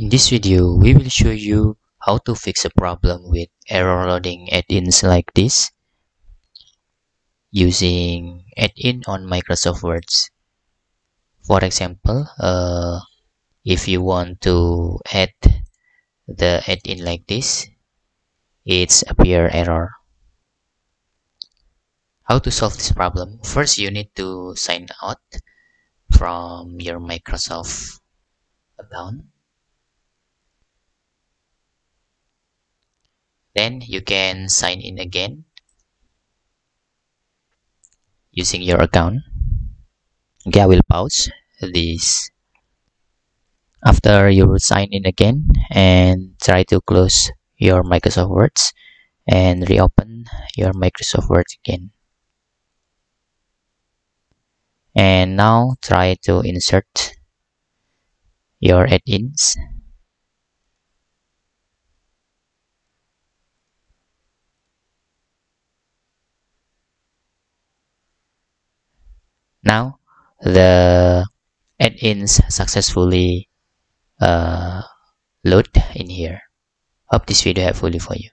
In this video, we will show you how to fix a problem with error loading add-ins like this using add-in on Microsoft Words. For example, uh, if you want to add the add-in like this, it's appear error. How to solve this problem? First, you need to sign out from your Microsoft account then you can sign in again using your account. Okay I will pause this after you sign in again and try to close your Microsoft Words and reopen your Microsoft Words again. And now try to insert your add-ins now the add-ins successfully uh, load in here. Hope this video helpful for you